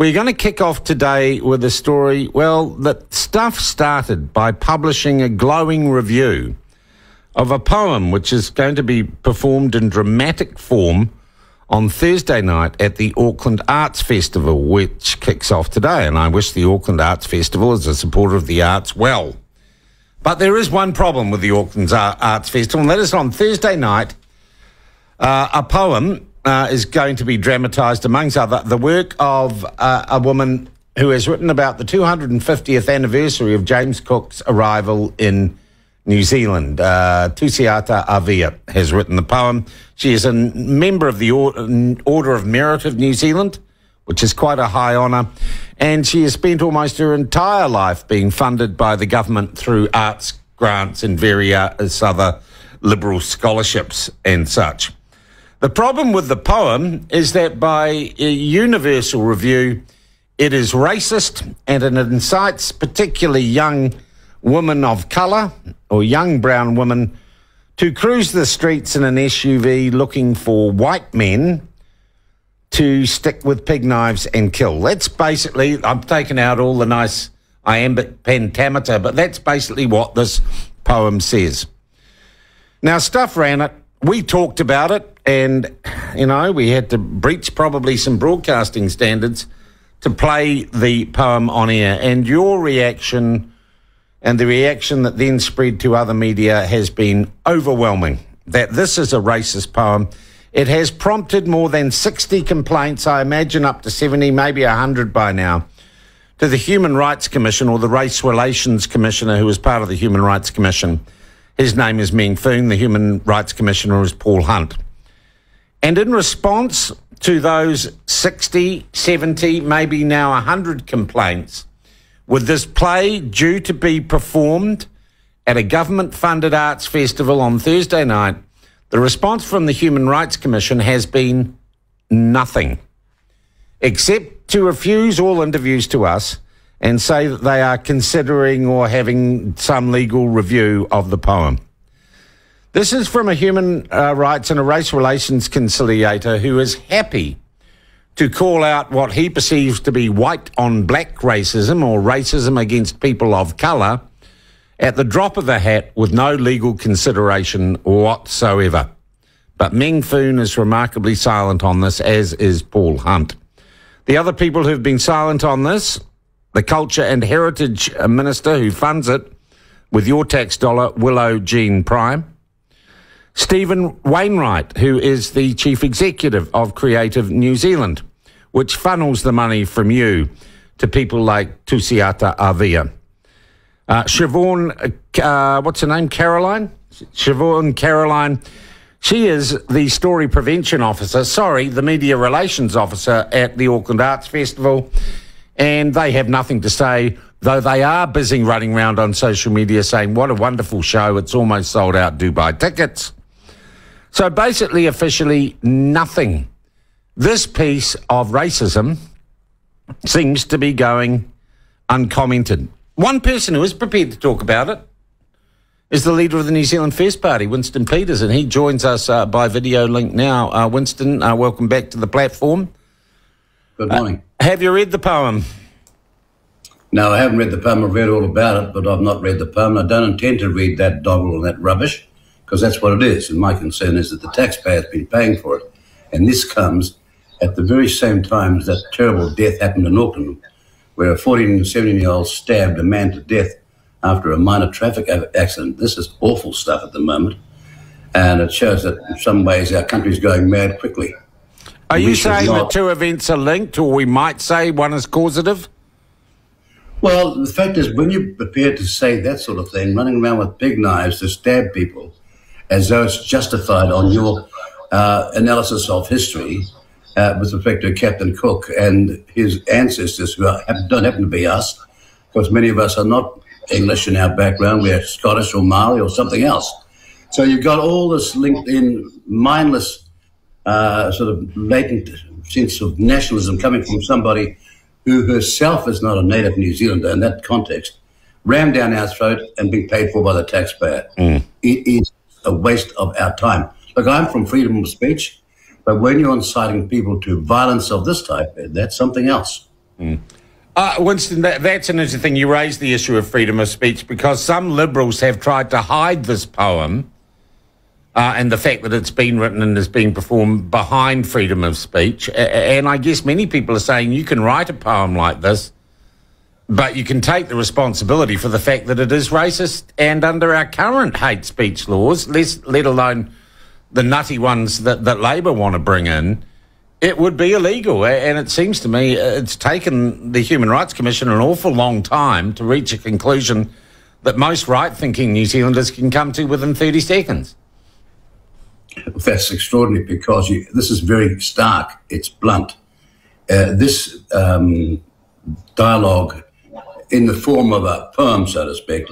We're going to kick off today with a story, well, that stuff started by publishing a glowing review of a poem which is going to be performed in dramatic form on Thursday night at the Auckland Arts Festival, which kicks off today. And I wish the Auckland Arts Festival, as a supporter of the arts, well. But there is one problem with the Auckland Arts Festival, and that is on Thursday night, uh, a poem uh, is going to be dramatised, amongst other, the work of uh, a woman who has written about the 250th anniversary of James Cook's arrival in New Zealand. Uh, Tusiata Avia has written the poem. She is a member of the Order of Merit of New Zealand, which is quite a high honour. And she has spent almost her entire life being funded by the government through arts grants and various other liberal scholarships and such. The problem with the poem is that by universal review, it is racist and it incites particularly young women of colour or young brown women to cruise the streets in an SUV looking for white men to stick with pig knives and kill. That's basically, I'm taking out all the nice iambic pentameter, but that's basically what this poem says. Now, stuff ran it. We talked about it, and, you know, we had to breach probably some broadcasting standards to play the poem on air. And your reaction and the reaction that then spread to other media has been overwhelming that this is a racist poem. It has prompted more than 60 complaints, I imagine up to 70, maybe 100 by now, to the Human Rights Commission or the Race Relations Commissioner, who is part of the Human Rights Commission. His name is Meng Foon. The Human Rights Commissioner is Paul Hunt. And in response to those 60, 70, maybe now 100 complaints, with this play due to be performed at a government funded arts festival on Thursday night, the response from the Human Rights Commission has been nothing, except to refuse all interviews to us and say that they are considering or having some legal review of the poem. This is from a human uh, rights and a race relations conciliator who is happy to call out what he perceives to be white on black racism or racism against people of colour at the drop of a hat with no legal consideration whatsoever. But Meng Foon is remarkably silent on this, as is Paul Hunt. The other people who've been silent on this, the Culture and Heritage Minister who funds it with your tax dollar, Willow Jean Prime. Stephen Wainwright, who is the Chief Executive of Creative New Zealand, which funnels the money from you to people like Tusiata Avia. Uh, Siobhan, uh, what's her name? Caroline? Siobhan Caroline. She is the story prevention officer, sorry, the media relations officer at the Auckland Arts Festival. And they have nothing to say, though they are busy running around on social media saying, what a wonderful show. It's almost sold out. Buy tickets. So basically, officially, nothing. This piece of racism seems to be going uncommented. One person who is prepared to talk about it is the leader of the New Zealand First Party, Winston Peters, and he joins us uh, by video link now. Uh, Winston, uh, welcome back to the platform. Good morning. Uh, have you read the poem? No, I haven't read the poem. I've read all about it, but I've not read the poem. I don't intend to read that doggerel and that rubbish because that's what it is. And my concern is that the taxpayer has been paying for it. And this comes at the very same time as that terrible death happened in Auckland, where a 14 and 17 year old stabbed a man to death after a minor traffic accident. This is awful stuff at the moment. And it shows that in some ways our country is going mad quickly. Are you saying not... the two events are linked, or we might say one is causative? Well, the fact is, when you're prepared to say that sort of thing, running around with big knives to stab people, as though it's justified on your uh, analysis of history uh, with respect to Captain Cook and his ancestors, who are, don't happen to be us, because many of us are not English in our background. We're Scottish or Maori or something else. So you've got all this linked in mindless uh, sort of latent sense of nationalism coming from somebody who herself is not a native New Zealander in that context, rammed down our throat and being paid for by the taxpayer. Mm. It is a waste of our time. Look, I'm from freedom of speech, but when you're inciting people to violence of this type, that's something else. Mm. Uh, Winston, that, that's an interesting thing. You raised the issue of freedom of speech because some liberals have tried to hide this poem uh, and the fact that it's been written and is being performed behind freedom of speech. And I guess many people are saying you can write a poem like this, but you can take the responsibility for the fact that it is racist and under our current hate speech laws, less, let alone the nutty ones that, that Labor want to bring in, it would be illegal. And it seems to me it's taken the Human Rights Commission an awful long time to reach a conclusion that most right thinking New Zealanders can come to within 30 seconds. That's extraordinary because you, this is very stark, it's blunt. Uh, this um, dialogue, in the form of a poem, so to speak,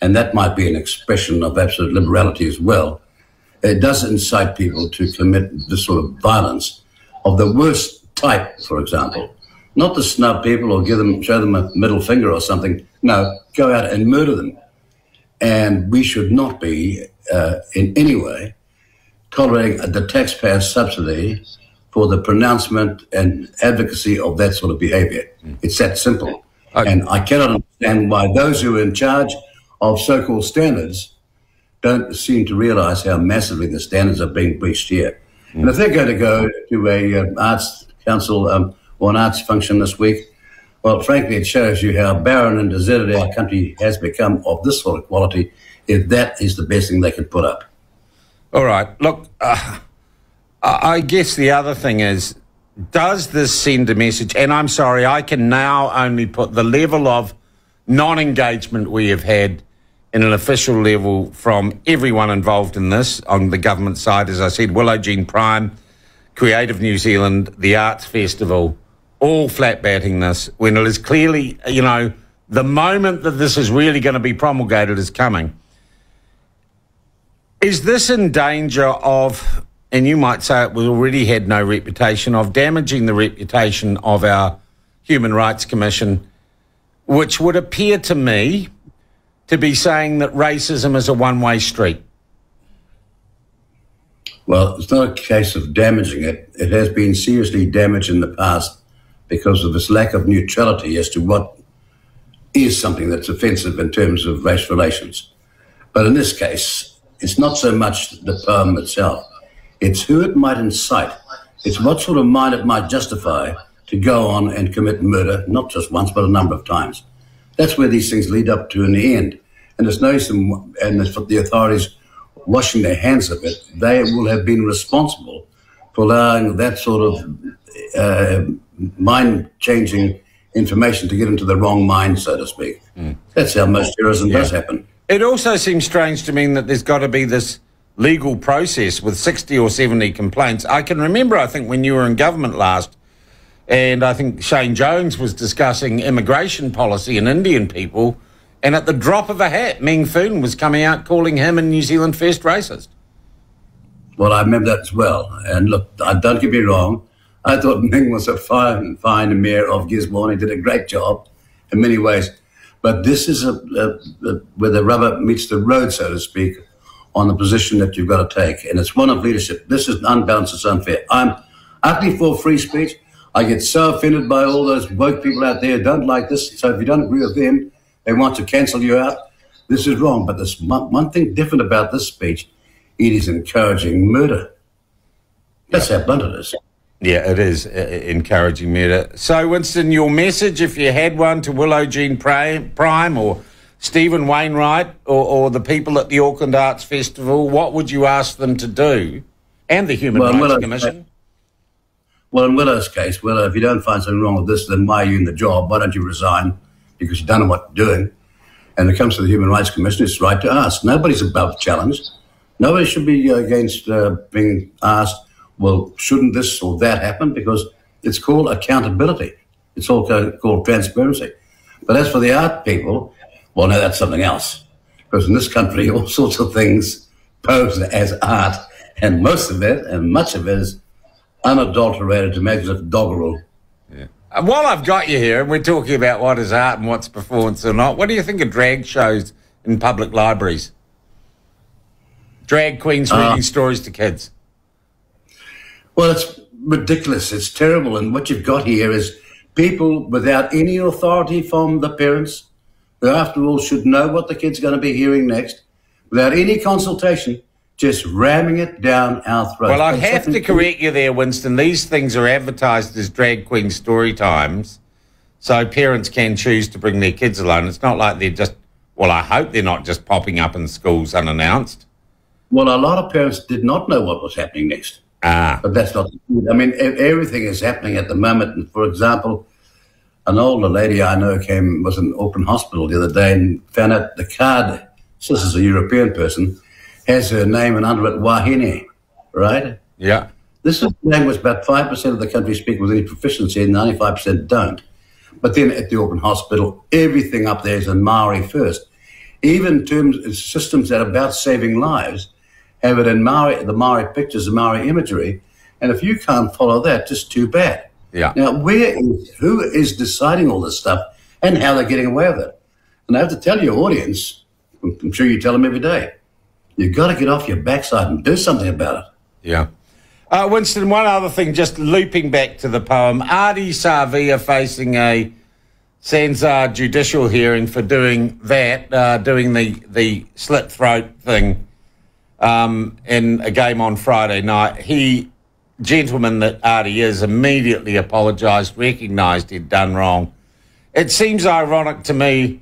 and that might be an expression of absolute liberality as well, it does incite people to commit this sort of violence of the worst type, for example. Not to snub people or give them, show them a middle finger or something. No, go out and murder them. And we should not be, uh, in any way, tolerating the taxpayer subsidy for the pronouncement and advocacy of that sort of behavior. Mm. It's that simple. Okay. And I cannot understand why those who are in charge of so called standards don't seem to realize how massively the standards are being breached here. Mm. And if they're going to go to a uh, arts council um, or an arts function this week, well, frankly, it shows you how barren and deserted our country has become of this sort of quality if that is the best thing they can put up. All right. Look, uh, I guess the other thing is does this send a message? And I'm sorry, I can now only put the level of non engagement we have had in an official level from everyone involved in this on the government side. As I said, Willow Jean Prime, Creative New Zealand, the Arts Festival, all flat batting this when it is clearly, you know, the moment that this is really going to be promulgated is coming. Is this in danger of, and you might say it we already had no reputation, of damaging the reputation of our Human Rights Commission, which would appear to me to be saying that racism is a one way street? Well, it's not a case of damaging it. It has been seriously damaged in the past because of this lack of neutrality as to what is something that's offensive in terms of race relations. But in this case, it's not so much the poem itself, it's who it might incite. It's what sort of mind it might justify to go on and commit murder, not just once, but a number of times. That's where these things lead up to in the end. And it's no some, and the authorities washing their hands of it, they will have been responsible for allowing that sort of uh, mind changing information to get into the wrong mind, so to speak. Mm. That's how most terrorism yeah. does happen. It also seems strange to me that there's got to be this legal process with 60 or 70 complaints. I can remember, I think, when you were in government last, and I think Shane Jones was discussing immigration policy and Indian people, and at the drop of a hat, Meng Foon was coming out calling him and New Zealand first racist. Well, I remember that as well. And look, uh, don't get me wrong, I thought Meng was a fine, fine mayor of Gisborne. He did a great job in many ways. But this is a, a, a, where the rubber meets the road, so to speak, on the position that you've got to take. And it's one of leadership. This is unbalanced, it's unfair. I'm utterly for free speech. I get so offended by all those woke people out there don't like this. So if you don't agree with them, they want to cancel you out. This is wrong. But there's one, one thing different about this speech. It is encouraging murder. That's how blunt it is. Yeah, it is uh, encouraging murder. So, Winston, your message, if you had one to Willow Jean Prime or Stephen Wainwright or, or, the people at the Auckland Arts Festival, what would you ask them to do? And the Human well, Rights Willow, Commission? Well, in Willow's case, Willow, if you don't find something wrong with this, then why are you in the job? Why don't you resign? Because you don't know what you're doing. And when it comes to the Human Rights Commission, it's right to ask. Nobody's above challenge. Nobody should be uh, against uh, being asked well, shouldn't this or that happen? Because it's called accountability. It's also called transparency. But as for the art people, well, no, that's something else. Because in this country, all sorts of things pose as art, and most of it, and much of it, is unadulterated to make it doggerel. Yeah. And while I've got you here, and we're talking about what is art and what's performance or not, what do you think of drag shows in public libraries? Drag queens reading uh, stories to kids. Well, it's ridiculous. It's terrible. And what you've got here is people without any authority from the parents, who after all should know what the kid's going to be hearing next, without any consultation, just ramming it down our throats. Well, I'd have to correct you there, Winston. These things are advertised as drag queen story times, so parents can choose to bring their kids along. It's not like they're just, well, I hope they're not just popping up in schools unannounced. Well, a lot of parents did not know what was happening next. Ah. But that's not. I mean, everything is happening at the moment. And for example, an older lady I know came was in open Hospital the other day and found out the card. So this is a European person has her name and under it Wahine, right? Yeah. This is a language about five percent of the country speak with any proficiency, and ninety-five percent don't. But then at the open Hospital, everything up there is in Maori first. Even terms systems that are about saving lives have it in Maori, the Maori pictures, the Maori imagery. And if you can't follow that, just too bad. Yeah. Now, where is, who is deciding all this stuff and how they're getting away with it? And I have to tell your audience, I'm sure you tell them every day, you've got to get off your backside and do something about it. Yeah. Uh, Winston, one other thing, just looping back to the poem. Ardie Savea facing a SANZAAR judicial hearing for doing that, uh, doing the, the slit throat thing um, in a game on Friday night. He, gentleman that Ardie is, immediately apologised, recognised he'd done wrong. It seems ironic to me.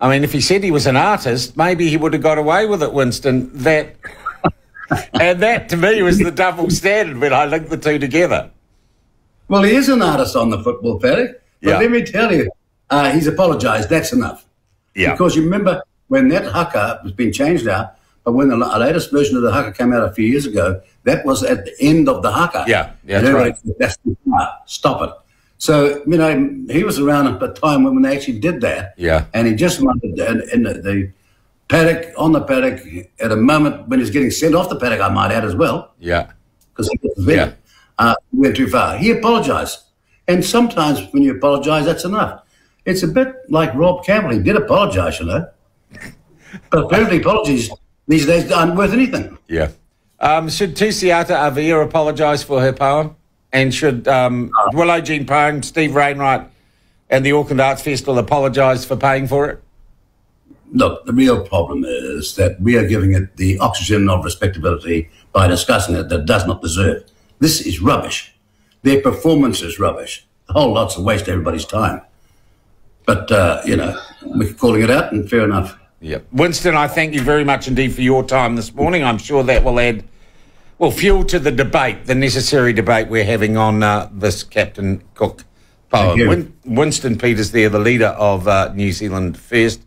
I mean, if he said he was an artist, maybe he would have got away with it, Winston. That and that to me was the double standard when I linked the two together. Well, he is an artist on the football paddock, but Yeah. let me tell you, uh, he's apologised. That's enough. Yeah. Because you remember when that haka has been changed now, but when the latest version of the haka came out a few years ago, that was at the end of the haka. Yeah, yeah, that's right. said, That's too far. Stop it. So, you know, he was around at the time when they actually did that. Yeah. And he just wanted, in, in the, the paddock, on the paddock, at a moment when he's getting sent off the paddock, I might add as well Yeah. because he was. Yeah. Uh, went too far. He apologised. And sometimes when you apologise, that's enough. It's a bit like Rob Campbell. He did apologise, you know. But apparently apologies these days aren't worth anything. Yeah. Um, should Tusiata Avia apologise for her poem? And should um, Willow Jean Steve Wainwright, and the Auckland Arts Festival apologise for paying for it? Look, the real problem is that we are giving it the oxygen of respectability by discussing it that it does not deserve. This is rubbish. Their performance is rubbish. The whole lot's a waste of everybody's time. But, uh, you know, we're calling it out, and fair enough. Yeah. Winston, I thank you very much indeed for your time this morning. I'm sure that will add, well, fuel to the debate, the necessary debate we're having on uh, this Captain Cook poem. Win- Winston Peters there, the leader of uh, New Zealand First.